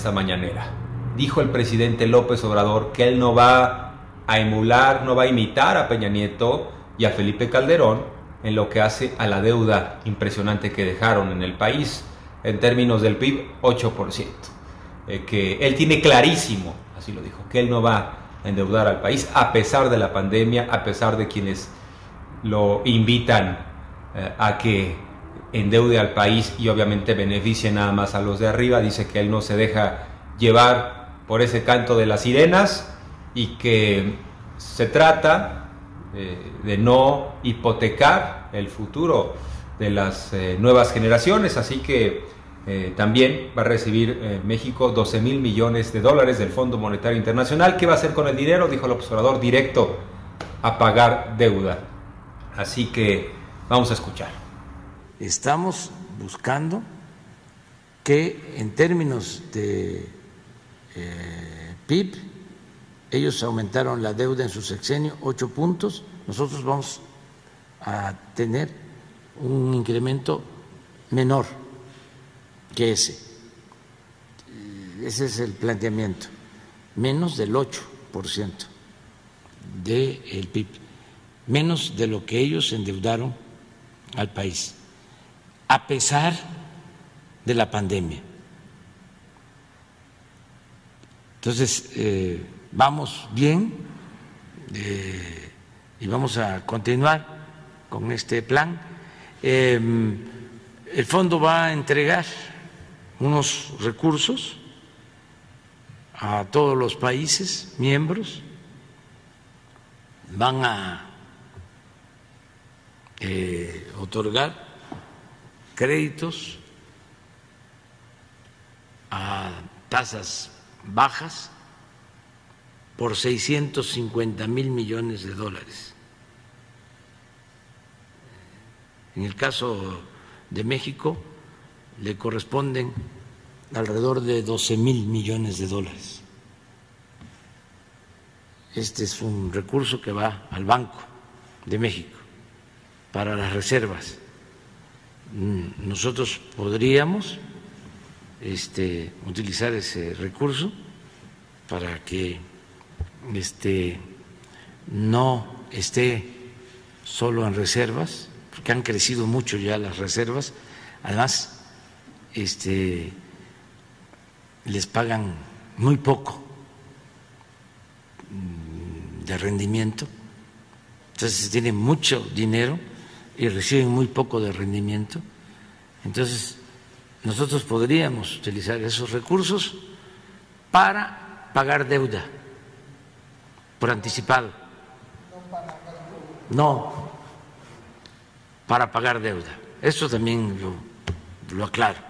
esta mañanera. Dijo el presidente López Obrador que él no va a emular, no va a imitar a Peña Nieto y a Felipe Calderón en lo que hace a la deuda impresionante que dejaron en el país, en términos del PIB, 8%. Eh, que él tiene clarísimo, así lo dijo, que él no va a endeudar al país a pesar de la pandemia, a pesar de quienes lo invitan eh, a que endeude al país y obviamente beneficie nada más a los de arriba. Dice que él no se deja llevar por ese canto de las sirenas y que se trata eh, de no hipotecar el futuro de las eh, nuevas generaciones. Así que también va a recibir México 12 mil millones de dólares del Fondo Monetario Internacional. ¿Qué va a hacer con el dinero? Dijo el observador, directo a pagar deuda. Así que vamos a escuchar. Estamos buscando que en términos de eh, PIB, ellos aumentaron la deuda en su sexenio ocho puntos, nosotros vamos a tener un incremento menor que ese. Ese es el planteamiento, menos del 8% del PIB menos de lo que ellos endeudaron al país, a pesar de la pandemia. Entonces, eh, vamos bien eh, y vamos a continuar con este plan. Em, el fondo va a entregar unos recursos a todos los países miembros, van a eh, otorgar créditos a tasas bajas por 650 mil millones de dólares. En el caso de México le corresponden alrededor de 12 mil millones de dólares. Este es un recurso que va al Banco de México para las reservas. Mm, nosotros podríamos este, utilizar ese recurso para que este, no esté solo en reservas, porque han crecido mucho ya las reservas. Además, este, les pagan muy poco mm, de rendimiento, entonces tienen mucho dinero y reciben muy poco de rendimiento. Entonces, nosotros podríamos utilizar esos recursos para pagar deuda por anticipado. No, para pagar deuda. Eso también lo, lo aclaro.